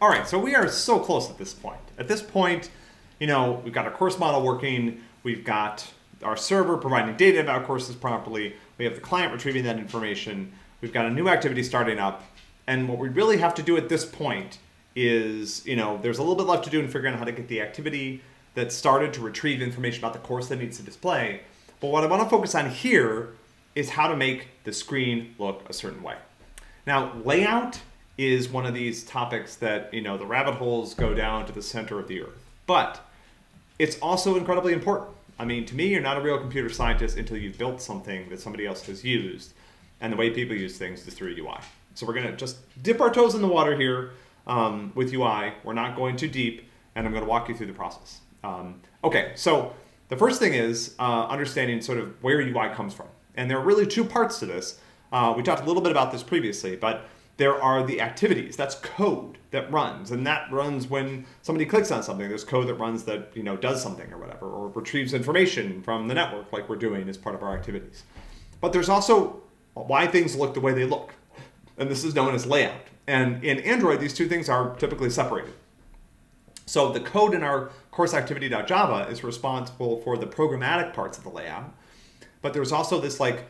All right, so we are so close at this point. At this point, you know, we've got our course model working, we've got our server providing data about courses properly, we have the client retrieving that information, we've got a new activity starting up, and what we really have to do at this point is, you know, there's a little bit left to do in figuring out how to get the activity that started to retrieve information about the course that needs to display. But what I want to focus on here is how to make the screen look a certain way. Now, layout is one of these topics that, you know, the rabbit holes go down to the center of the earth. But it's also incredibly important. I mean, to me, you're not a real computer scientist until you've built something that somebody else has used. And the way people use things is through UI. So we're going to just dip our toes in the water here um, with UI. We're not going too deep, and I'm going to walk you through the process. Um, okay, so the first thing is uh, understanding sort of where UI comes from. And there are really two parts to this. Uh, we talked a little bit about this previously, but there are the activities. That's code that runs, and that runs when somebody clicks on something. There's code that runs that you know does something or whatever, or retrieves information from the network, like we're doing as part of our activities. But there's also why things look the way they look, and this is known as layout. And in Android, these two things are typically separated. So the code in our course activity.java is responsible for the programmatic parts of the layout, but there's also this like,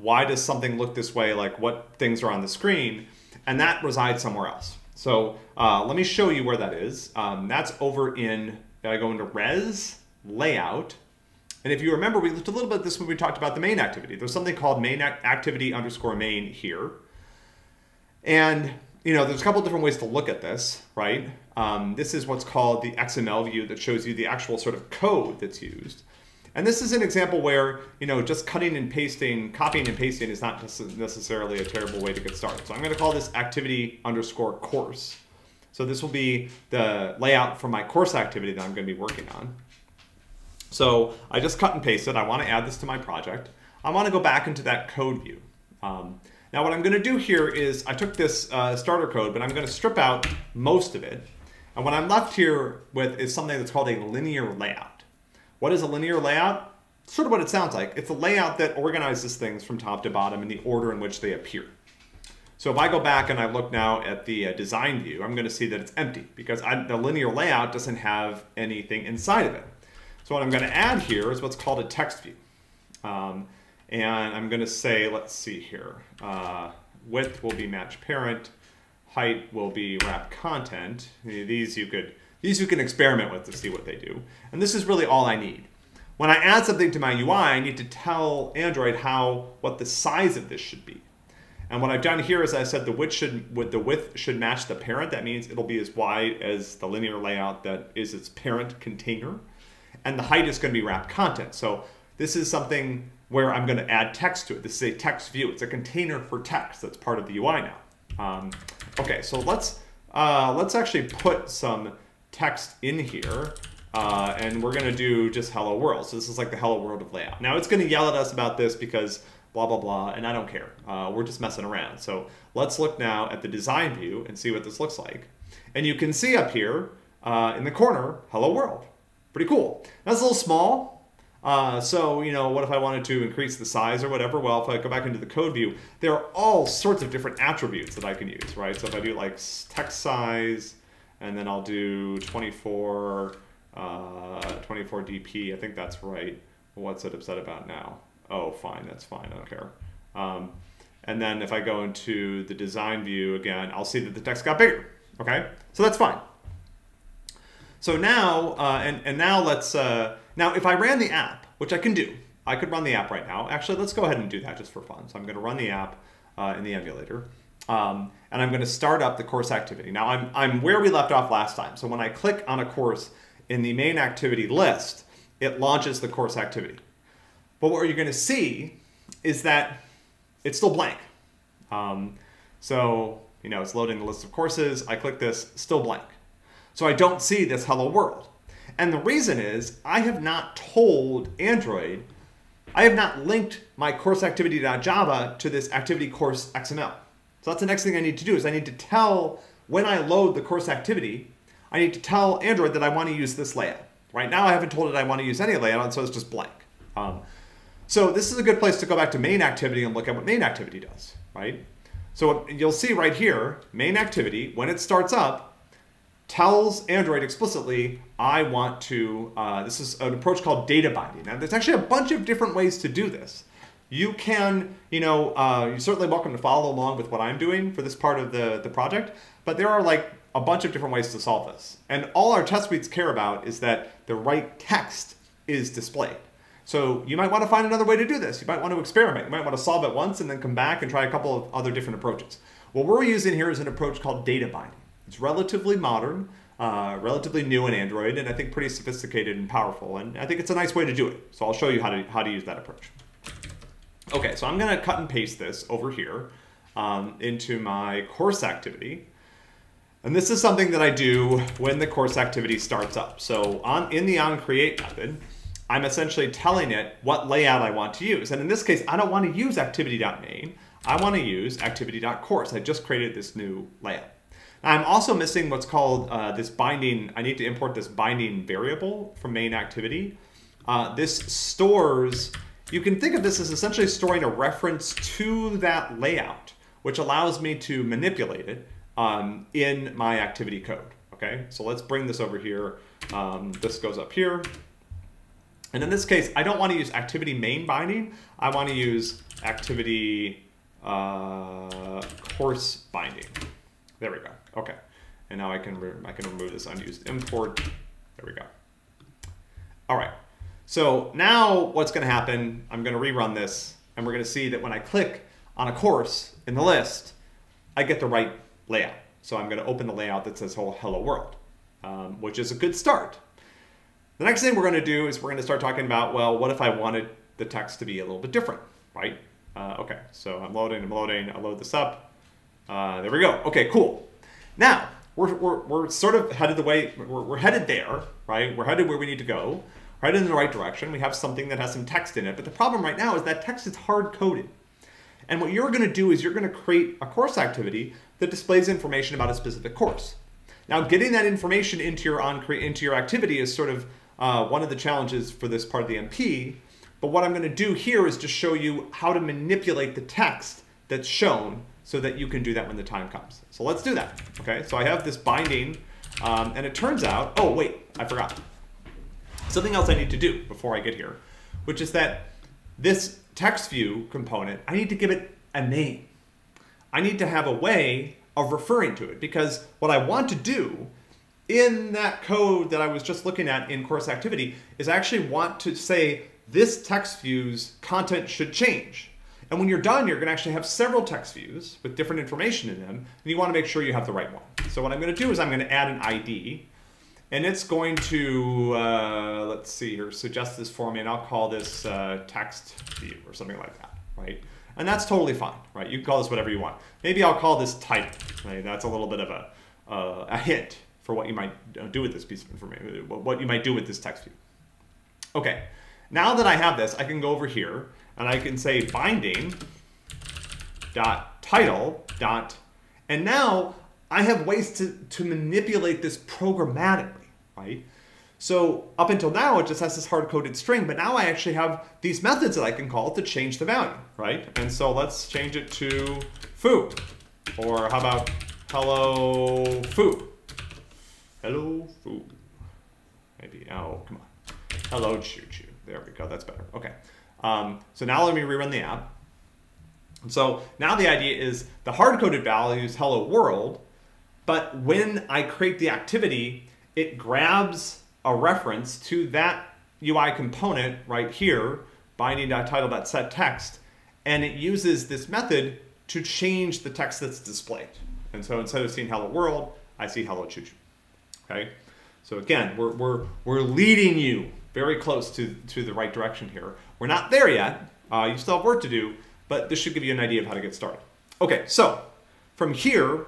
why does something look this way? Like what things are on the screen, and that resides somewhere else. So uh, let me show you where that is. Um, that's over in, I go into res, layout, and if you remember, we looked a little bit at this when we talked about the main activity. There's something called main activity underscore main here. And you know, there's a couple different ways to look at this, right? Um, this is what's called the XML view that shows you the actual sort of code that's used. And this is an example where, you know, just cutting and pasting, copying and pasting is not necessarily a terrible way to get started. So I'm going to call this activity underscore course. So this will be the layout for my course activity that I'm going to be working on. So I just cut and pasted. I want to add this to my project. I want to go back into that code view. Um, now what I'm going to do here is I took this uh, starter code, but I'm going to strip out most of it. And what I'm left here with is something that's called a linear layout. What is a linear layout? Sort of what it sounds like. It's a layout that organizes things from top to bottom in the order in which they appear. So if I go back and I look now at the uh, design view, I'm going to see that it's empty because I, the linear layout doesn't have anything inside of it. So what I'm going to add here is what's called a text view. Um, and I'm going to say, let's see here, uh, width will be match parent, height will be wrap content. These you could these you can experiment with to see what they do. And this is really all I need. When I add something to my UI, I need to tell Android how what the size of this should be. And what I've done here is I said the width should the width should match the parent. That means it'll be as wide as the linear layout that is its parent container. And the height is going to be wrap content. So this is something where I'm going to add text to it. This is a text view. It's a container for text that's part of the UI now. Um, okay, so let's uh, let's actually put some text in here. Uh, and we're going to do just hello world. So this is like the hello world of layout. Now it's going to yell at us about this because blah, blah, blah, and I don't care. Uh, we're just messing around. So let's look now at the design view and see what this looks like. And you can see up here uh, in the corner, hello world. Pretty cool. That's a little small. Uh, so, you know, what if I wanted to increase the size or whatever? Well, if I go back into the code view, there are all sorts of different attributes that I can use, right? So if I do like text size, and then I'll do 24, uh, 24 dp. I think that's right. What's it upset about now? Oh, fine, that's fine. I don't care. Um, and then if I go into the design view again, I'll see that the text got bigger. Okay, so that's fine. So now, uh, and, and now let's, uh, now if I ran the app, which I can do, I could run the app right now. Actually, let's go ahead and do that just for fun. So I'm going to run the app uh, in the emulator. Um, and I'm going to start up the course activity. Now I'm, I'm where we left off last time. So when I click on a course in the main activity list, it launches the course activity. But what you're going to see is that it's still blank. Um, so, you know, it's loading the list of courses. I click this, still blank. So I don't see this hello world. And the reason is I have not told Android, I have not linked my course activity.java to this activity course XML. So that's the next thing I need to do is I need to tell when I load the course activity, I need to tell Android that I want to use this layout. Right now I haven't told it I want to use any layout, so it's just blank. Um, so this is a good place to go back to main activity and look at what main activity does, right? So you'll see right here, main activity, when it starts up, tells Android explicitly, I want to, uh, this is an approach called data binding. Now, there's actually a bunch of different ways to do this. You can, you know, uh, you're certainly welcome to follow along with what I'm doing for this part of the, the project, but there are like a bunch of different ways to solve this. And all our test suites care about is that the right text is displayed. So you might want to find another way to do this. You might want to experiment. You might want to solve it once and then come back and try a couple of other different approaches. What we're using here is an approach called data binding. It's relatively modern, uh, relatively new in Android, and I think pretty sophisticated and powerful. And I think it's a nice way to do it. So I'll show you how to, how to use that approach. Okay, so I'm going to cut and paste this over here um, into my course activity. And this is something that I do when the course activity starts up. So on in the onCreate method, I'm essentially telling it what layout I want to use. And in this case, I don't want to use activity.main. I want to use activity.course. I just created this new layout. I'm also missing what's called uh, this binding. I need to import this binding variable from main activity. Uh, this stores, you can think of this as essentially storing a reference to that layout, which allows me to manipulate it um, in my activity code. Okay, so let's bring this over here. Um, this goes up here. And in this case, I don't want to use activity main binding. I want to use activity uh, course binding. There we go. Okay. And now I can, I can remove this unused import. There we go. All right. So now what's going to happen, I'm going to rerun this, and we're going to see that when I click on a course in the list, I get the right layout. So I'm going to open the layout that says whole hello world, um, which is a good start. The next thing we're going to do is we're going to start talking about, well, what if I wanted the text to be a little bit different, right? Uh, okay, so I'm loading, I'm loading, I load this up. Uh, there we go. Okay, cool. Now, we're, we're, we're sort of headed the way, we're, we're headed there, right? We're headed where we need to go, right in the right direction. We have something that has some text in it, but the problem right now is that text is hard-coded. And what you're going to do is you're going to create a course activity that displays information about a specific course. Now, getting that information into your on into your activity is sort of uh, one of the challenges for this part of the MP. But what I'm going to do here is just show you how to manipulate the text that's shown so that you can do that when the time comes. So let's do that. Okay, so I have this binding, um, and it turns out, oh wait, I forgot. Something else I need to do before I get here, which is that this text view component, I need to give it a name. I need to have a way of referring to it because what I want to do in that code that I was just looking at in course activity is I actually want to say this text view's content should change. And when you're done, you're going to actually have several text views with different information in them, and you want to make sure you have the right one. So what I'm going to do is I'm going to add an ID, and it's going to, uh, let's see here, suggest this for me, and I'll call this uh, text view or something like that, right? And that's totally fine, right? You can call this whatever you want. Maybe I'll call this title, right? That's a little bit of a, uh, a hint, for what you might uh, do with this piece of information, what you might do with this text view. Okay, now that I have this, I can go over here and I can say binding dot title dot, and now I have ways to, to manipulate this programmatically, right? So up until now, it just has this hard-coded string, but now I actually have these methods that I can call to change the value, right? And so let's change it to foo, or how about hello foo, Hello, foo, Maybe, oh, come on. Hello, choo choo. There we go, that's better. Okay. Um, so now let me rerun the app. So now the idea is the hard-coded value is hello world, but when I create the activity, it grabs a reference to that UI component right here, binding.title.setText, and it uses this method to change the text that's displayed. And so instead of seeing hello world, I see hello choo choo okay? So again, we're, we're, we're leading you very close to, to the right direction here. We're not there yet. Uh, you still have work to do, but this should give you an idea of how to get started. Okay, so from here,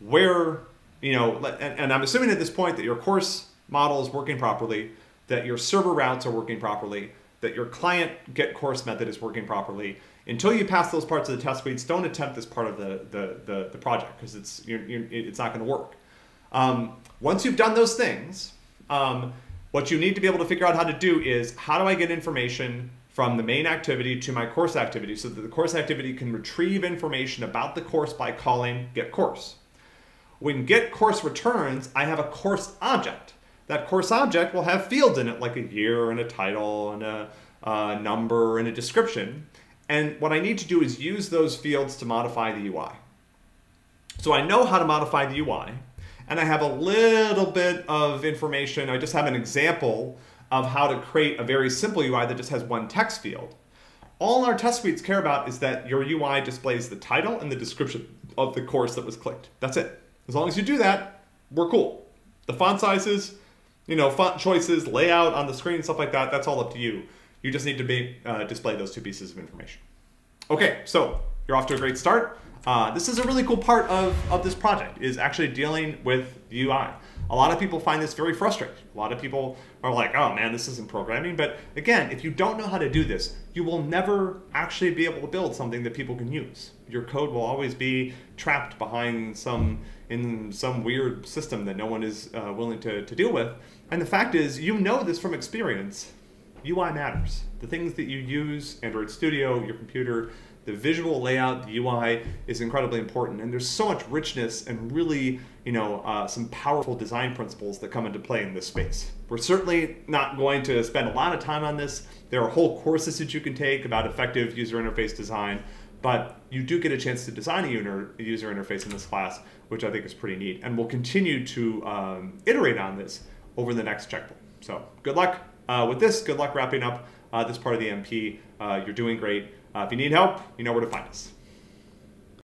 where, you know, and, and I'm assuming at this point that your course model is working properly, that your server routes are working properly, that your client get course method is working properly. Until you pass those parts of the test suites, don't attempt this part of the, the, the, the project because it's, you're, you're, it's not going to work. Um, once you've done those things, um, what you need to be able to figure out how to do is how do I get information from the main activity to my course activity so that the course activity can retrieve information about the course by calling get course. When get course returns, I have a course object. That course object will have fields in it like a year and a title and a, a number and a description. And what I need to do is use those fields to modify the UI. So I know how to modify the UI, and I have a little bit of information. I just have an example of how to create a very simple UI that just has one text field. All our test suites care about is that your UI displays the title and the description of the course that was clicked. That's it. As long as you do that, we're cool. The font sizes, you know, font choices, layout on the screen, stuff like that, that's all up to you. You just need to be, uh, display those two pieces of information. Okay, so you're off to a great start. Uh, this is a really cool part of, of this project, is actually dealing with UI. A lot of people find this very frustrating. A lot of people are like, oh man, this isn't programming. But again, if you don't know how to do this, you will never actually be able to build something that people can use. Your code will always be trapped behind some in some weird system that no one is uh, willing to, to deal with. And the fact is, you know this from experience. UI matters. The things that you use, Android Studio, your computer, the visual layout, the UI is incredibly important. And there's so much richness and really, you know, uh, some powerful design principles that come into play in this space. We're certainly not going to spend a lot of time on this. There are whole courses that you can take about effective user interface design, but you do get a chance to design a user interface in this class, which I think is pretty neat. And we'll continue to um, iterate on this over the next checkpoint. So good luck uh, with this. Good luck wrapping up uh, this part of the MP. Uh, you're doing great. Uh, if you need help, you know where to find us.